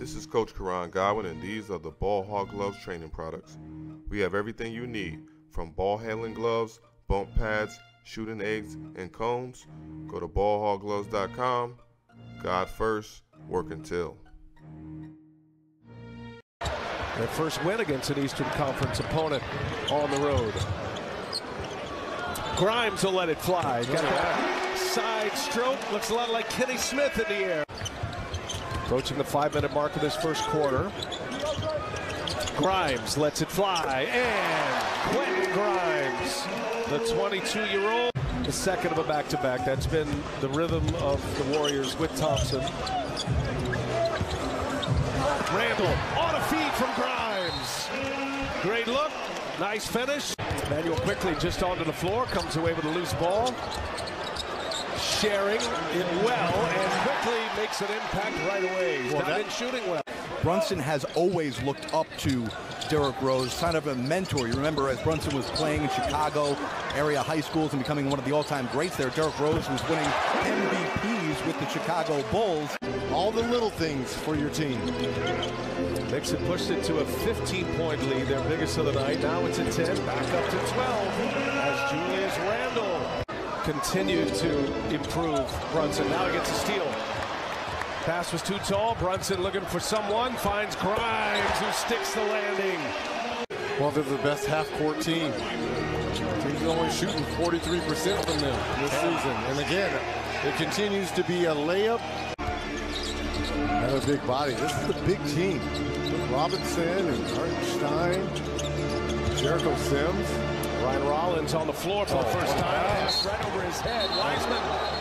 This is Coach Karan Godwin, and these are the Ball Hog Gloves training products. We have everything you need from ball handling gloves, bump pads, shooting eggs, and cones. Go to ballhoggloves.com. God first, work until. Their first win against an Eastern Conference opponent on the road. Grimes will let it fly. Got that side stroke. Looks a lot like Kenny Smith in the air. Approaching the five minute mark of this first quarter. Grimes lets it fly. And Quentin Grimes, the 22 year old, the second of a back to back. That's been the rhythm of the Warriors with Thompson. Randle on a feed from Grimes. Great look. Nice finish. Immanuel Quickley just onto the floor. Comes away with a loose ball. Sharing it well and quickly makes an impact right away. He's Well, not been shooting well. Brunson has always looked up to Derrick Rose, kind of a mentor. You remember as Brunson was playing in Chicago area high schools and becoming one of the all-time greats there, Derrick Rose was winning MVPs with the Chicago Bulls. All the little things for your team. Nixon pushed it to a 15-point lead, their biggest of the night. Now it's a 10, back up to 12 as Julius Randle continued to improve Brunson. Now he gets a steal. Pass was too tall. Brunson looking for someone, finds Grimes who sticks the landing. Well, they're the best half-court team. He's only shooting 43% from them this season. And again, it continues to be a layup and a big body. This is a big team. With Robinson and Stein, Jericho Sims. Ryan Rollins on the floor for the oh, first time. Pass right over his head. Wiseman